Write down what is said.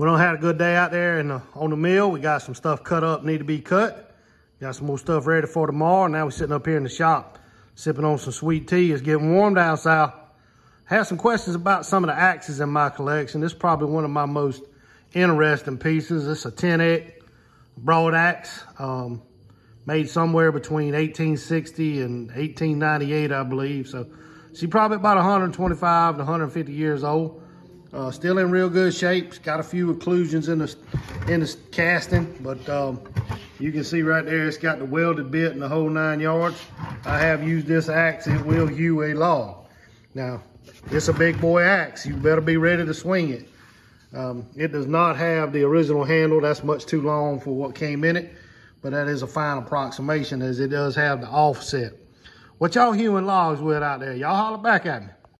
We don't have a good day out there in the, on the mill. We got some stuff cut up, need to be cut. Got some more stuff ready for tomorrow. Now we're sitting up here in the shop, sipping on some sweet tea. It's getting warm down south. Have some questions about some of the axes in my collection. This is probably one of my most interesting pieces. It's a 10 broad axe, um, made somewhere between 1860 and 1898, I believe. So she's probably about 125 to 150 years old. Uh, still in real good shape. It's got a few occlusions in the in the casting, but um, you can see right there, it's got the welded bit and the whole nine yards. I have used this axe. It will hew a log. Now, it's a big boy axe. You better be ready to swing it. Um, it does not have the original handle. That's much too long for what came in it, but that is a fine approximation as it does have the offset. What y'all hewing logs with out there? Y'all holler back at me.